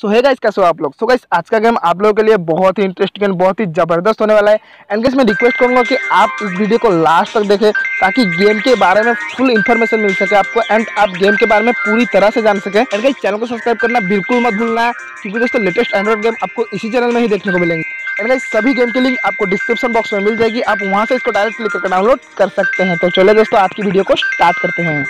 सो है गाइस कैसे हो आप लोग? सो so गाइस आज का गेम आप लोगों के लिए बहुत ही इंटरेस्टिंग एंड बहुत ही ज़बरदस्त होने वाला है। एंड गाइस मैं रिक्वेस्ट करूँगा कि आप इस वीडियो को लास्ट तक देखें, ताकि गेम के बारे में फुल इन्फॉर्मेशन मिल सके आपको एंड आप गेम के बारे में पूरी तरह से जान सके। एंड गाइस चैनल को सब्सक्राइब करना बिल्कुल मत भूलना, क्योंकि दोस्तों लेटेस्ट एंड्रॉइड गेम आपको इसी चैनल में ही देखने को मिलेंगे। एंड गाइस सभी गेम की लिंक आपको डिस्क्रिप्शन बॉक्स में मिल जाएगी। आप वहाँ से इसको डायरेक्ट क्लिक करके डाउनलोड कर सकते हैं। तो चले दोस्तों, आज की वीडियो को स्टार्ट करते हैं।